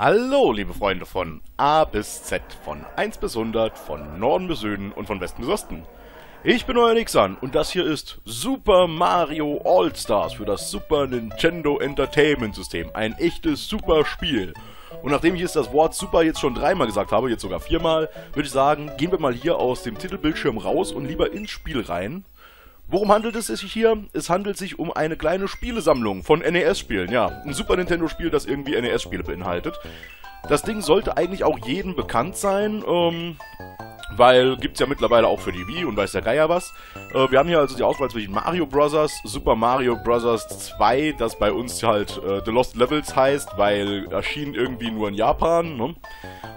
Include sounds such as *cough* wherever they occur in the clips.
Hallo, liebe Freunde von A bis Z, von 1 bis 100, von Norden bis Süden und von Westen bis Osten. Ich bin euer Nixon und das hier ist Super Mario All-Stars für das Super Nintendo Entertainment System. Ein echtes super Spiel. Und nachdem ich jetzt das Wort Super jetzt schon dreimal gesagt habe, jetzt sogar viermal, würde ich sagen, gehen wir mal hier aus dem Titelbildschirm raus und lieber ins Spiel rein. Worum handelt es sich hier? Es handelt sich um eine kleine Spielesammlung von NES-Spielen. Ja, ein Super Nintendo-Spiel, das irgendwie NES-Spiele beinhaltet. Das Ding sollte eigentlich auch jedem bekannt sein. Ähm, weil gibt's ja mittlerweile auch für die Wii und weiß der Geier was. Äh, wir haben hier also die Auswahl zwischen Mario Bros., Super Mario Bros. 2, das bei uns halt äh, The Lost Levels heißt, weil erschien irgendwie nur in Japan. Ne?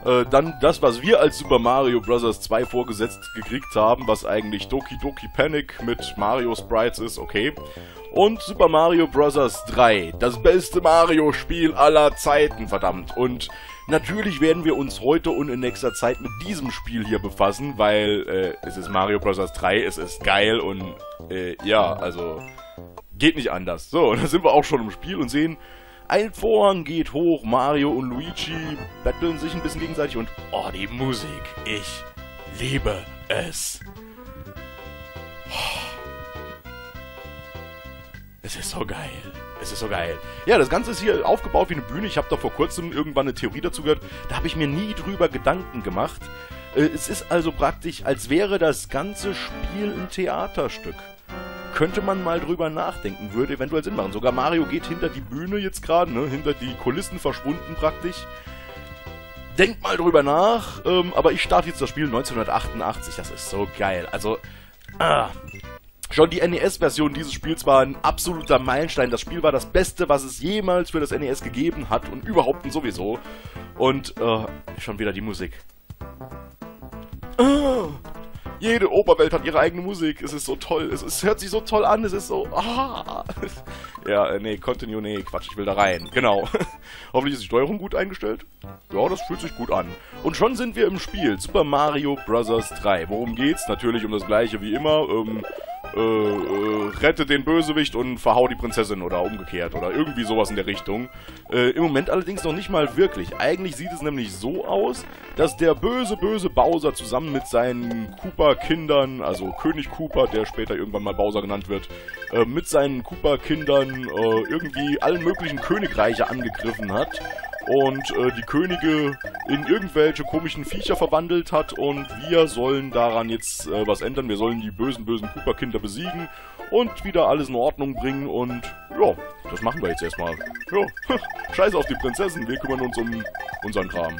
Äh, dann das, was wir als Super Mario Bros. 2 vorgesetzt gekriegt haben, was eigentlich Doki Doki Panic mit Mario Sprites ist, okay. Und Super Mario Bros. 3, das beste Mario-Spiel aller Zeiten, verdammt. Und Natürlich werden wir uns heute und in nächster Zeit mit diesem Spiel hier befassen, weil äh, es ist Mario Bros. 3, es ist geil und äh, ja, also geht nicht anders. So, *laughs* da sind wir auch schon im Spiel und sehen, ein Vorhang geht hoch, Mario und Luigi betteln sich ein bisschen gegenseitig und oh, die Musik, ich liebe es. *sighs* Es ist so geil. Es ist so geil. Ja, das Ganze ist hier aufgebaut wie eine Bühne. Ich habe da vor kurzem irgendwann eine Theorie dazu gehört. Da habe ich mir nie drüber Gedanken gemacht. Äh, es ist also praktisch, als wäre das ganze Spiel ein Theaterstück. Könnte man mal drüber nachdenken, würde eventuell Sinn machen. Sogar Mario geht hinter die Bühne jetzt gerade, ne? hinter die Kulissen verschwunden praktisch. Denkt mal drüber nach, ähm, aber ich starte jetzt das Spiel 1988. Das ist so geil. Also, ah, Schon die NES-Version dieses Spiels war ein absoluter Meilenstein. Das Spiel war das Beste, was es jemals für das NES gegeben hat und überhaupt sowieso. Und äh, schon wieder die Musik. Ah, jede Oberwelt hat ihre eigene Musik. Es ist so toll. Es, es hört sich so toll an. Es ist so. Ah. *laughs* Ja, äh, nee, Continue, nee, Quatsch, ich will da rein. Genau. *laughs* Hoffentlich ist die Steuerung gut eingestellt. Ja, das fühlt sich gut an. Und schon sind wir im Spiel. Super Mario Bros. 3. Worum geht's? Natürlich um das gleiche wie immer. Ähm, äh, äh, rette den Bösewicht und verhau die Prinzessin oder umgekehrt oder irgendwie sowas in der Richtung. Äh, Im Moment allerdings noch nicht mal wirklich. Eigentlich sieht es nämlich so aus, dass der böse, böse Bowser zusammen mit seinen Koopa-Kindern, also König Koopa, der später irgendwann mal Bowser genannt wird, äh, mit seinen Koopa-Kindern äh, irgendwie allen möglichen Königreiche angegriffen hat und äh, die Könige in irgendwelche komischen Viecher verwandelt hat und wir sollen daran jetzt äh, was ändern. Wir sollen die bösen, bösen Cooper-Kinder besiegen und wieder alles in Ordnung bringen und ja, das machen wir jetzt erstmal. Ja, *laughs* scheiß auf die Prinzessin, wir kümmern uns um unseren Kram.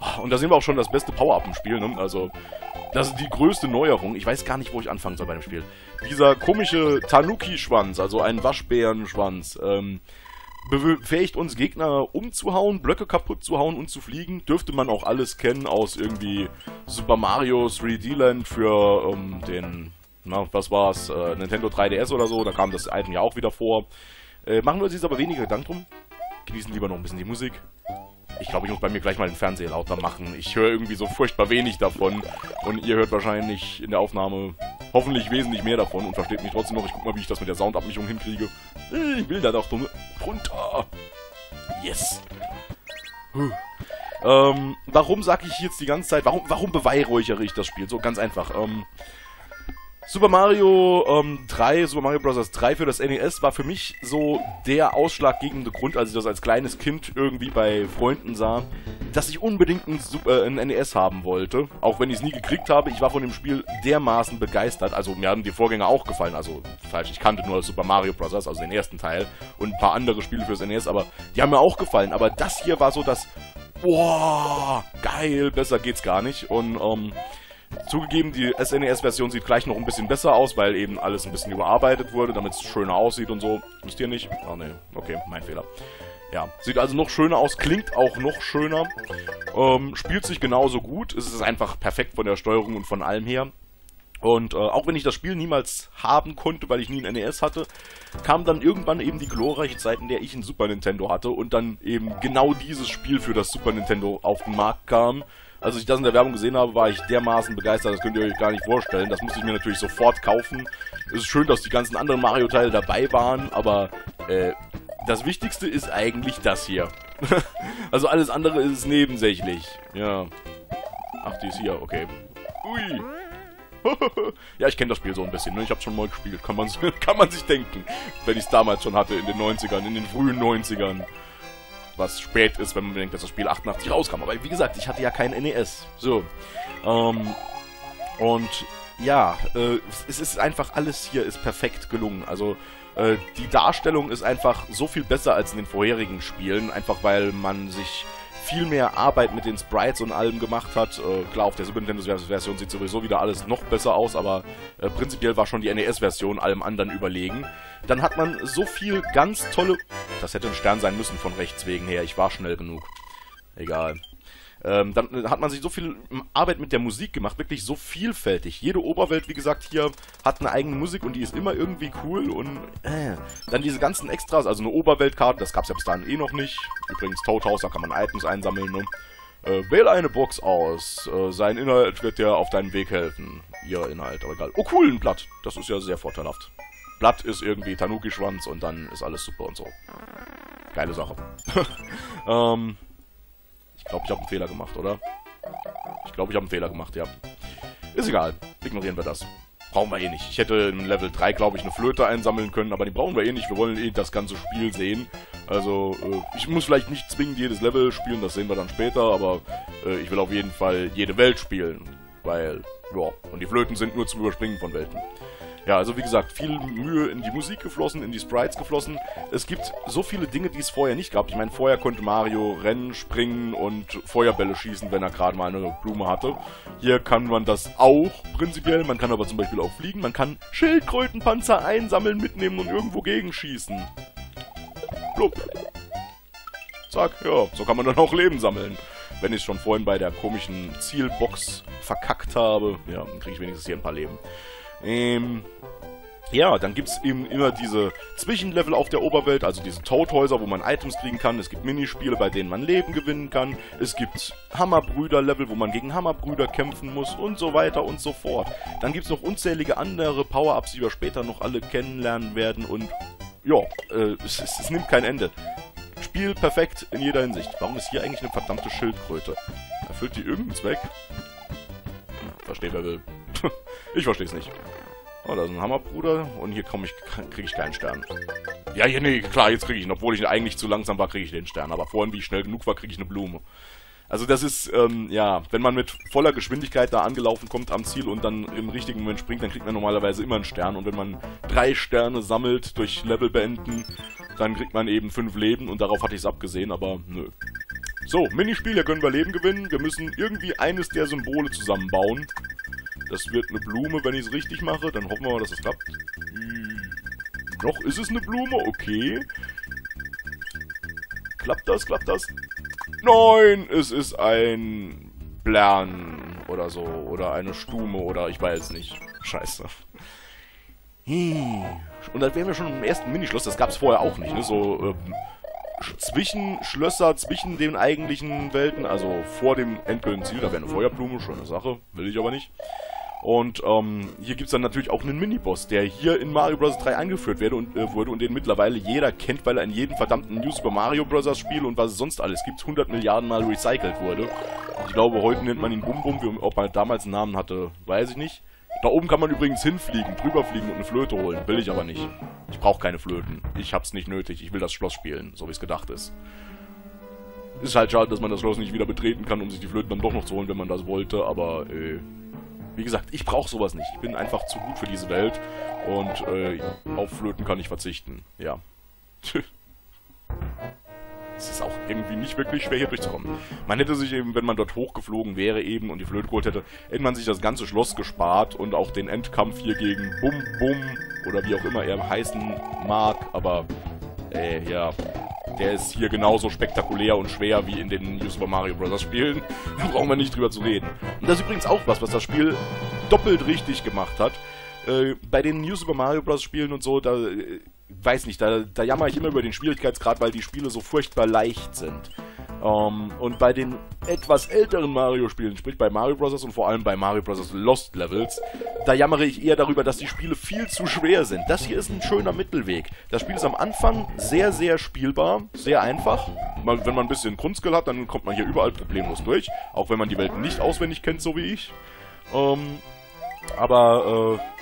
Ah, und da sehen wir auch schon das beste Power-Up im Spiel, ne? Also, das ist die größte Neuerung. Ich weiß gar nicht, wo ich anfangen soll bei dem Spiel. Dieser komische Tanuki-Schwanz, also ein Waschbärenschwanz, ähm, befähigt uns Gegner umzuhauen, Blöcke kaputt zu hauen und zu fliegen. Dürfte man auch alles kennen aus irgendwie Super Mario 3D Land für ähm, den, na, was war's, äh, Nintendo 3DS oder so. Da kam das Item ja auch wieder vor. Äh, machen wir uns jetzt aber weniger Gedanken drum. Genießen lieber noch ein bisschen die Musik. Ich glaube, ich muss bei mir gleich mal den Fernseher lauter machen. Ich höre irgendwie so furchtbar wenig davon. Und ihr hört wahrscheinlich in der Aufnahme hoffentlich wesentlich mehr davon und versteht mich trotzdem noch. Ich guck mal, wie ich das mit der Soundabmischung hinkriege. Ich will da doch runter. Yes. Ähm, warum sage ich jetzt die ganze Zeit, warum, warum beweihräuchere ich das Spiel? So ganz einfach. Ähm, Super Mario ähm, 3, Super Mario Bros. 3 für das NES war für mich so der ausschlaggebende Grund, als ich das als kleines Kind irgendwie bei Freunden sah, dass ich unbedingt ein, äh, NES haben wollte. Auch wenn ich es nie gekriegt habe, ich war von dem Spiel dermaßen begeistert. Also mir haben die Vorgänger auch gefallen, also falsch, ich kannte nur Super Mario Bros., also den ersten Teil und ein paar andere Spiele fürs NES, aber die haben mir auch gefallen. Aber das hier war so das, boah, geil, besser geht's gar nicht. Und ähm, Zugegeben, die SNES-Version sieht gleich noch ein bisschen besser aus, weil eben alles ein bisschen überarbeitet wurde, damit es schöner aussieht und so. Wisst ihr nicht? Ah, ne. Okay, mein Fehler. Ja, sieht also noch schöner aus, klingt auch noch schöner. Ähm, spielt sich genauso gut. Es ist einfach perfekt von der Steuerung und von allem her. Und äh, auch wenn ich das Spiel niemals haben konnte, weil ich nie ein NES hatte, kam dann irgendwann eben die glorreiche Zeit, in der ich ein Super Nintendo hatte und dann eben genau dieses Spiel für das Super Nintendo auf den Markt kam als ich das in der Werbung gesehen habe, war ich dermaßen begeistert, das könnt ihr euch gar nicht vorstellen. Das musste ich mir natürlich sofort kaufen. Es ist schön, dass die ganzen anderen Mario-Teile dabei waren, aber äh, das Wichtigste ist eigentlich das hier. *laughs* also alles andere ist nebensächlich. Ja. Ach, die ist hier, okay. Ui. *laughs* ja, ich kenne das Spiel so ein bisschen, ne? Ich habe schon mal gespielt, kann man, *laughs* kann man sich denken. Wenn ich es damals schon hatte, in den 90ern, in den frühen 90ern. Was spät ist, wenn man denkt, dass das Spiel 88 rauskam. Aber wie gesagt, ich hatte ja kein NES. So. Ähm, und ja, äh, es ist einfach, alles hier ist perfekt gelungen. Also, äh, die Darstellung ist einfach so viel besser als in den vorherigen Spielen, einfach weil man sich viel mehr Arbeit mit den Sprites und allem gemacht hat. Äh, klar, auf der Super Nintendo-Version sieht sowieso wieder alles noch besser aus, aber äh, prinzipiell war schon die NES-Version allem anderen überlegen. Dann hat man so viel ganz tolle... Das hätte ein Stern sein müssen von rechts wegen her, ich war schnell genug. Egal. Ähm, dann hat man sich so viel Arbeit mit der Musik gemacht, wirklich so vielfältig. Jede Oberwelt, wie gesagt, hier hat eine eigene Musik und die ist immer irgendwie cool und äh. Dann diese ganzen Extras, also eine Oberweltkarte, das gab es ja bis dahin eh noch nicht. Übrigens Toad House, da kann man Items einsammeln, ne? Äh, wähle eine Box aus. Äh, sein Inhalt wird dir auf deinem Weg helfen. Ihr Inhalt, aber egal. Oh cool, ein Blatt. Das ist ja sehr vorteilhaft. Blatt ist irgendwie Tanuki-Schwanz und dann ist alles super und so. Geile Sache. *laughs* ähm, ich glaube, ich habe einen Fehler gemacht, oder? Ich glaube, ich habe einen Fehler gemacht, ja. Ist egal. Ignorieren wir das. Brauchen wir eh nicht. Ich hätte im Level 3, glaube ich, eine Flöte einsammeln können, aber die brauchen wir eh nicht. Wir wollen eh das ganze Spiel sehen. Also, äh, ich muss vielleicht nicht zwingend jedes Level spielen, das sehen wir dann später, aber äh, ich will auf jeden Fall jede Welt spielen. Weil, ja, und die Flöten sind nur zum Überspringen von Welten. Ja, also wie gesagt, viel Mühe in die Musik geflossen, in die Sprites geflossen. Es gibt so viele Dinge, die es vorher nicht gab. Ich meine, vorher konnte Mario rennen, springen und Feuerbälle schießen, wenn er gerade mal eine Blume hatte. Hier kann man das auch prinzipiell. Man kann aber zum Beispiel auch fliegen. Man kann Schildkrötenpanzer einsammeln, mitnehmen und irgendwo gegenschießen. Blub. Zack, ja, so kann man dann auch Leben sammeln. Wenn ich es schon vorhin bei der komischen Zielbox verkackt habe, ja, dann kriege ich wenigstens hier ein paar Leben. Ähm, ja, dann gibt es eben immer diese Zwischenlevel auf der Oberwelt, also diese Toadhäuser, wo man Items kriegen kann. Es gibt Minispiele, bei denen man Leben gewinnen kann. Es gibt Hammerbrüder-Level, wo man gegen Hammerbrüder kämpfen muss und so weiter und so fort. Dann gibt es noch unzählige andere Power-Ups, die wir später noch alle kennenlernen werden und ja, äh, es, es, es nimmt kein Ende. Spiel perfekt in jeder Hinsicht. Warum ist hier eigentlich eine verdammte Schildkröte? Erfüllt die irgendeinen Zweck? Versteht wer will. *laughs* ich verstehe es nicht. Oh, da ist ein Hammerbruder und hier komme ich, kriege ich keinen Stern. Ja, ja, nee, klar, jetzt kriege ich ihn. Obwohl ich eigentlich zu langsam war, kriege ich den Stern. Aber vorhin, wie ich schnell genug war, kriege ich eine Blume. Also das ist, ähm, ja, wenn man mit voller Geschwindigkeit da angelaufen kommt am Ziel und dann im richtigen Moment springt, dann kriegt man normalerweise immer einen Stern. Und wenn man drei Sterne sammelt durch Level beenden, dann kriegt man eben fünf Leben und darauf hatte ich es abgesehen, aber nö. So, Minispiel, hier können wir Leben gewinnen. Wir müssen irgendwie eines der Symbole zusammenbauen. Das wird eine Blume, wenn ich es richtig mache. Dann hoffen wir mal, dass es klappt. Hm. Noch ist es eine Blume, okay. Klappt das, klappt das? Nein, es ist ein Blern oder so. Oder eine Stume oder ich weiß nicht. Scheiße. Hm. Und da wären wir schon im ersten Minischloss. Das gab es vorher auch nicht, ne? So, ähm, Zwischenschlösser zwischen den eigentlichen Welten, also vor dem endgültigen Ziel. Da wäre eine Feuerblume, schöne Sache, will ich aber nicht. Und ähm, hier gibt es dann natürlich auch einen Miniboss, der hier in Mario Bros. 3 eingeführt werde und, äh, wurde und den mittlerweile jeder kennt, weil er in jedem verdammten New Super Mario Bros. Spiel und was es sonst alles gibt, 100 Milliarden Mal recycelt wurde. Ich glaube, heute nennt man ihn Bum Bum, ob er damals einen Namen hatte, weiß ich nicht. Da oben kann man übrigens hinfliegen, drüber fliegen und eine Flöte holen. Will ich aber nicht. Ich brauche keine Flöten. Ich hab's nicht nötig. Ich will das Schloss spielen, so wie es gedacht ist. Ist halt schade, dass man das Schloss nicht wieder betreten kann, um sich die Flöten dann doch noch zu holen, wenn man das wollte, aber äh, wie gesagt, ich brauche sowas nicht. Ich bin einfach zu gut für diese Welt und äh, auf Flöten kann ich verzichten. Ja. *laughs* es ist auch irgendwie nicht wirklich schwer hier durchzukommen. Man hätte sich eben, wenn man dort hochgeflogen wäre eben und die Flöte geholt hätte, hätte man sich das ganze Schloss gespart und auch den Endkampf hier gegen Bum Bum oder wie auch immer er heißen mag, aber äh, ja, der ist hier genauso spektakulär und schwer wie in den New Super Mario Bros. Spielen. *laughs* Da brauchen wir nicht drüber zu reden. Und das ist übrigens auch was, was das Spiel doppelt richtig gemacht hat. Äh, bei den New Super Mario Bros. Spielen und so, da äh, weiß nicht, da, da jammer ich immer über den Schwierigkeitsgrad, weil die Spiele so furchtbar leicht sind. Ähm, und bei den etwas älteren Mario-Spielen, sprich bei Mario Bros. und vor allem bei Mario Bros. Lost Levels, da jammere ich eher darüber, dass die Spiele viel zu schwer sind. Das hier ist ein schöner Mittelweg. Das Spiel ist am Anfang sehr, sehr spielbar, sehr einfach. wenn man ein bisschen Grundskill hat, dann kommt man hier überall problemlos durch. Auch wenn man die Welt nicht auswendig kennt, so wie ich. Ähm, aber äh,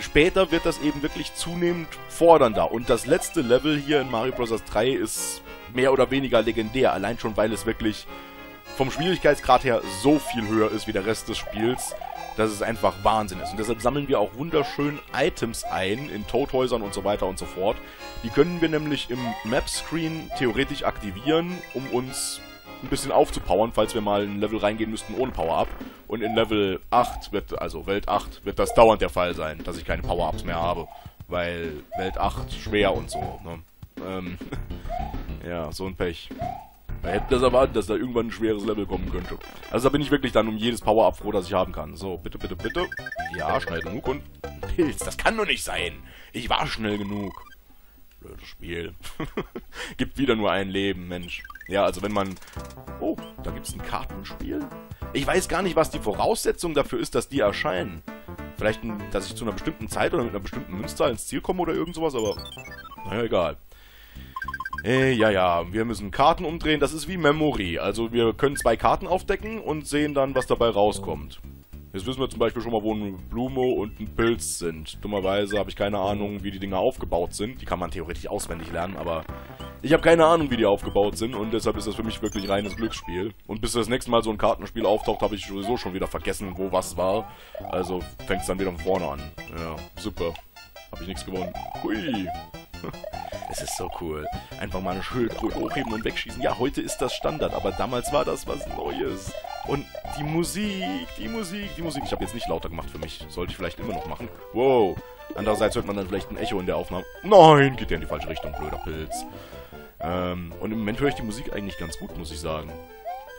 später wird das eben wirklich zunehmend fordernder. Und das letzte Level hier in Mario Bros. 3 ist mehr oder weniger legendär. Allein schon, weil es wirklich vom Schwierigkeitsgrad her so viel höher ist wie der Rest des Spiels, dass es einfach Wahnsinn ist. Und deshalb sammeln wir auch wunderschön Items ein in Toadhäusern und so weiter und so fort. Die können wir nämlich im Map-Screen theoretisch aktivieren, um uns ein bisschen aufzupowern, falls wir mal in ein Level reingehen müssten ohne Power-Up. Und in Level 8 wird, also Welt 8, wird das dauernd der Fall sein, dass ich keine Power-Ups mehr habe. Weil Welt 8 schwer und so, ne? Ähm, *laughs* ja, so ein Pech. Man hätte das erwartet, dass da irgendwann ein schweres Level kommen könnte. Also da bin ich wirklich dann um jedes Power-Up froh, das ich haben kann. So, bitte, bitte, bitte. Ja, schnell genug und... Pilz, *laughs* das kann doch nicht sein. Ich war schnell genug. Blödes Spiel. *laughs* Gibt wieder nur ein Leben, Mensch. Ja, also wenn man... Oh, da gibt es ein Kartenspiel? Ich weiß gar nicht, was die Voraussetzung dafür ist, dass die erscheinen. Vielleicht, dass ich zu einer bestimmten Zeit oder mit einer bestimmten Münzzahl ins Ziel komme oder irgend sowas, aber... Naja, egal. Äh, ja, ja, wir müssen Karten umdrehen. Das ist wie Memory. Also wir können zwei Karten aufdecken und sehen dann, was dabei rauskommt. Jetzt wissen wir zum Beispiel schon mal, wo eine Blume und ein Pilz sind. Dummerweise habe ich keine Ahnung, wie die Dinger aufgebaut sind. Die kann man theoretisch auswendig lernen, aber ich habe keine Ahnung, wie die aufgebaut sind und deshalb ist das für mich wirklich reines Glücksspiel. Und bis das nächste Mal so ein Kartenspiel auftaucht, habe ich sowieso schon wieder vergessen, wo was war. Also fängt es dann wieder von vorne an. Ja, super. Habe ich nichts gewonnen. Hui. *laughs* Es ist so cool. Einfach mal eine Schildkröte hochheben und wegschießen. Ja, heute ist das Standard, aber damals war das was Neues. Und die Musik, die Musik, die Musik. Ich habe jetzt nicht lauter gemacht für mich. Sollte ich vielleicht immer noch machen. Wow. Andererseits hört man dann vielleicht ein Echo in der Aufnahme. Nein, geht ja in die falsche Richtung, blöder Pilz. Ähm, und im Moment höre ich die Musik eigentlich ganz gut, muss ich sagen.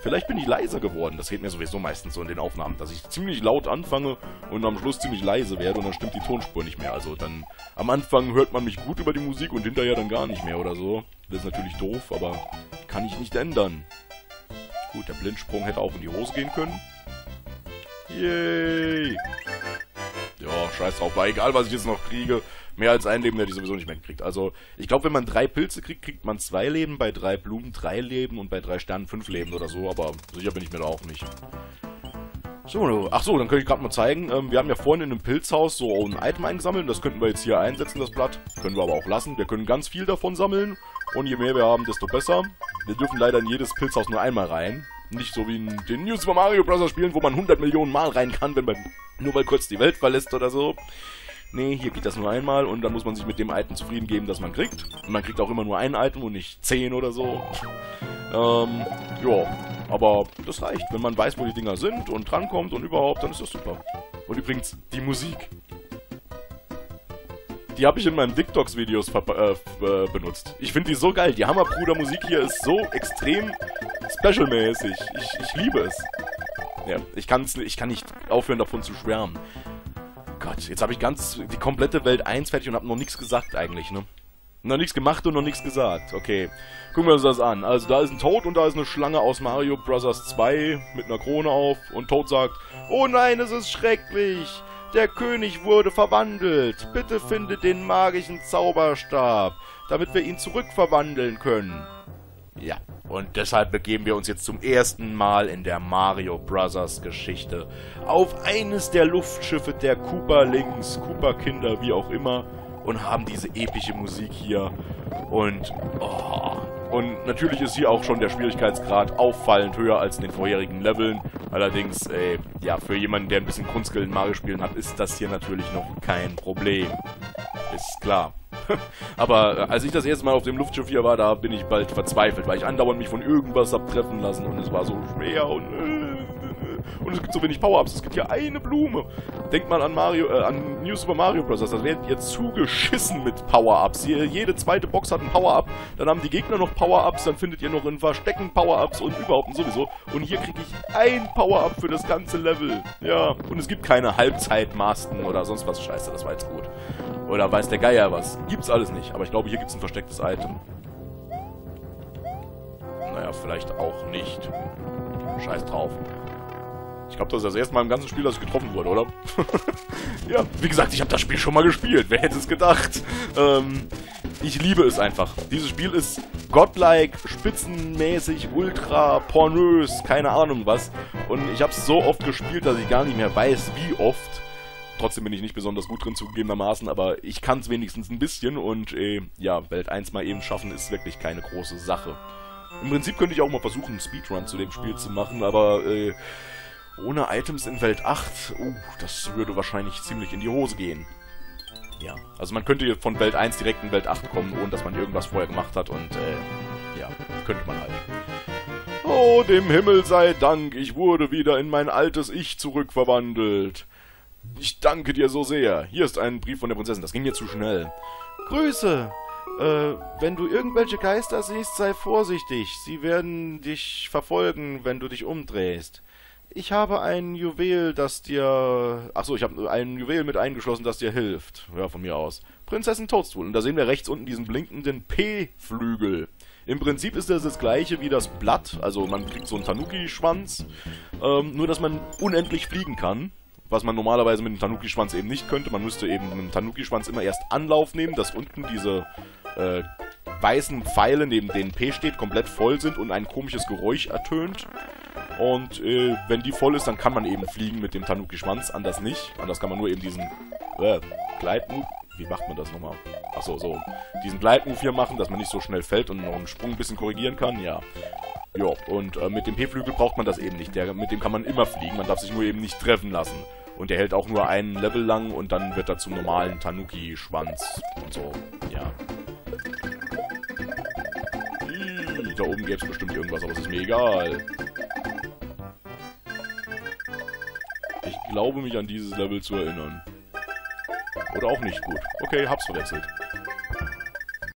Vielleicht bin ich leiser geworden. Das geht mir sowieso meistens so in den Aufnahmen, dass ich ziemlich laut anfange und am Schluss ziemlich leise werde und dann stimmt die Tonspur nicht mehr. Also dann am Anfang hört man mich gut über die Musik und hinterher dann gar nicht mehr oder so. Das ist natürlich doof, aber kann ich nicht ändern. Gut, der Blindsprung hätte auch in die Hose gehen können. Yay! Ja, scheiß drauf. War egal, was ich jetzt noch kriege. Mehr als ein Leben hätte ich sowieso nicht mehr gekriegt. Also, ich glaube, wenn man drei Pilze kriegt, kriegt man zwei Leben, bei drei Blumen drei Leben und bei drei Sternen fünf Leben oder so, aber sicher bin ich mir da auch nicht. So, ach so, dann könnte ich gerade mal zeigen. Ähm, wir haben ja vorhin in einem Pilzhaus so ein Item eingesammelt. Das könnten wir jetzt hier einsetzen, das Blatt. Können wir aber auch lassen. Wir können ganz viel davon sammeln. Und je mehr wir haben, desto besser. Wir dürfen leider in jedes Pilzhaus nur einmal rein. Nicht so wie in den New Super Mario Bros. Spielen, wo man 100 Millionen Mal rein kann, wenn man nur mal kurz die Welt verlässt oder so. Nee, hier geht das nur einmal und dann muss man sich mit dem Item zufrieden geben, das man kriegt. Und man kriegt auch immer nur ein Item und nicht 10 oder so. Ähm, ja, aber das reicht. Wenn man weiß, wo die Dinger sind und drankommt und überhaupt, dann ist das super. Und übrigens, die Musik. Die habe ich in meinen TikToks-Videos äh, äh, benutzt. Ich finde die so geil. Die Hammerbruder-Musik hier ist so extrem special-mäßig. Ich, ich liebe es. Ja, ich, kann's, ich kann nicht aufhören davon zu schwärmen. Gott, jetzt habe ich ganz die komplette Welt 1 fertig und habe noch nichts gesagt eigentlich, ne? Noch nichts gemacht und noch nichts gesagt. Okay, gucken wir uns das an. Also da ist ein Toad und da ist eine Schlange aus Mario Bros. 2 mit einer Krone auf. Und Toad sagt, oh nein, es ist schrecklich. Der König wurde verwandelt. Bitte finde den magischen Zauberstab, damit wir ihn zurückverwandeln können. Ja, und deshalb begeben wir uns jetzt zum ersten Mal in der Mario Bros. Geschichte auf eines der Luftschiffe der Koopa Links, Koopa Kinder, wie auch immer, und haben diese epische Musik hier. Und, oh, und natürlich ist hier auch schon der Schwierigkeitsgrad auffallend höher als in den vorherigen Leveln. Allerdings, äh, ja, für jemanden, der ein bisschen Kunstskill in Mario spielen hat, ist das hier natürlich noch kein Problem. Ist klar. *laughs* Aber äh, als ich das erste Mal auf dem Luftschiff hier war, da bin ich bald verzweifelt, weil ich andauernd mich von irgendwas hab treffen lassen und es war so schwer und... Äh, und es gibt so wenig Power-Ups. Es gibt hier eine Blume. Denkt mal an Mario, äh, an New Super Mario Bros. Das werdet ihr zugeschissen mit Power-Ups. Jede zweite Box hat ein Power-Up. Dann haben die Gegner noch Power-Ups. Dann findet ihr noch in Verstecken Power-Ups und überhaupt und sowieso. Und hier kriege ich ein Power-Up für das ganze Level. Ja. Und es gibt keine Halbzeitmasten oder sonst was. Scheiße, das war jetzt gut. Oder weiß der Geier was. Gibt's alles nicht. Aber ich glaube, hier gibt's ein verstecktes Item. Naja, naja, vielleicht auch nicht. Scheiß drauf. Ich glaube, das ist das erste Mal im ganzen Spiel, dass ich getroffen wurde, oder? *laughs* ja, wie gesagt, ich habe das Spiel schon mal gespielt. Wer hätte es gedacht? Ähm, ich liebe es einfach. Dieses Spiel ist godlike, spitzenmäßig, ultra, pornös, keine Ahnung was. Und ich habe es so oft gespielt, dass ich gar nicht mehr weiß, wie oft. Trotzdem bin ich nicht besonders gut drin zugegebenermaßen, aber ich kann es wenigstens ein bisschen und äh, ja, Welt 1 mal eben schaffen ist wirklich keine große Sache. Im Prinzip könnte ich auch mal versuchen, einen Speedrun zu dem Spiel zu machen, aber äh, ohne Items in Welt 8, uh, das würde wahrscheinlich ziemlich in die Hose gehen. Ja, also man könnte von Welt 1 direkt in Welt 8 kommen, ohne dass man irgendwas vorher gemacht hat und äh, ja, könnte man halt. Oh, dem Himmel sei Dank, ich wurde wieder in mein altes Ich zurückverwandelt. Ich danke dir so sehr. Hier ist ein Brief von der Prinzessin, das ging mir zu schnell. Grüße! Äh, wenn du irgendwelche Geister siehst, sei vorsichtig. Sie werden dich verfolgen, wenn du dich umdrehst. Ich habe ein Juwel, das dir... Achso, ich habe ein Juwel mit eingeschlossen, das dir hilft. Ja, von mir aus. Prinzessin Toadstool. Und da sehen wir rechts unten diesen blinkenden P-Flügel. Im Prinzip ist das das gleiche wie das Blatt. Also man kriegt so einen Tanuki-Schwanz. Ähm, nur, dass man unendlich fliegen kann. Was man normalerweise mit dem Tanuki-Schwanz eben nicht könnte. Man müsste eben mit dem Tanuki-Schwanz immer erst Anlauf nehmen, dass unten diese äh, weißen Pfeile, neben denen P steht, komplett voll sind und ein komisches Geräusch ertönt. Und äh, wenn die voll ist, dann kann man eben fliegen mit dem Tanuki-Schwanz, anders nicht. Anders kann man nur eben diesen äh, Gleitmove, wie macht man das nochmal? Achso, so, diesen Gleitmove hier machen, dass man nicht so schnell fällt und noch einen Sprung ein bisschen korrigieren kann, ja. Ja, und äh, mit dem P-Flügel braucht man das eben nicht. Der, mit dem kann man immer fliegen, man darf sich nur eben nicht treffen lassen. Und der hält auch nur einen Level lang und dann wird er zum normalen Tanuki-Schwanz und so, ja. Da oben gäbe es bestimmt irgendwas, aber es ist mir egal. glaube mich an dieses Level zu erinnern. Oder auch nicht gut. Okay, hab's verwechselt.